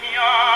mia